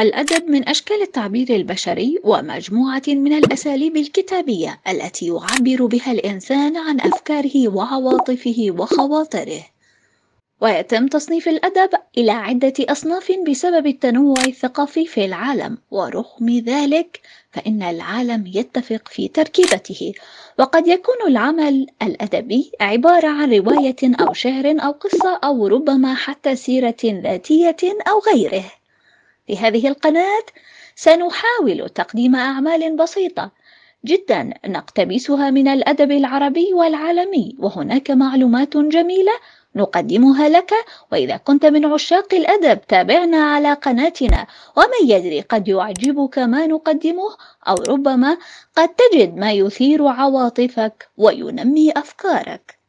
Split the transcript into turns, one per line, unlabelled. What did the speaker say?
الأدب من أشكال التعبير البشري ومجموعة من الأساليب الكتابية التي يعبر بها الإنسان عن أفكاره وعواطفه وخواطره. ويتم تصنيف الأدب إلى عدة أصناف بسبب التنوع الثقافي في العالم ورغم ذلك فإن العالم يتفق في تركيبته. وقد يكون العمل الأدبي عبارة عن رواية أو شعر أو قصة أو ربما حتى سيرة ذاتية أو غيره. في هذه القناة سنحاول تقديم أعمال بسيطة جدا نقتبسها من الأدب العربي والعالمي وهناك معلومات جميلة نقدمها لك وإذا كنت من عشاق الأدب تابعنا على قناتنا. ومن يدري قد يعجبك ما نقدمه أو ربما قد تجد ما يثير عواطفك وينمي أفكارك.